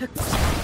Huh.